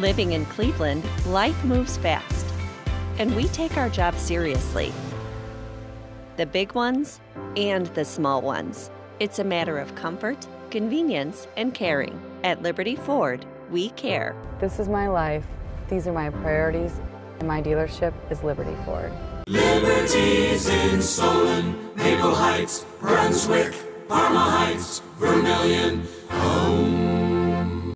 Living in Cleveland, life moves fast, and we take our job seriously. The big ones and the small ones. It's a matter of comfort, convenience, and caring. At Liberty Ford, we care. This is my life. These are my priorities, and my dealership is Liberty Ford. Liberty's in Solon, Maple Heights, Brunswick, Parma Heights, Vermilion,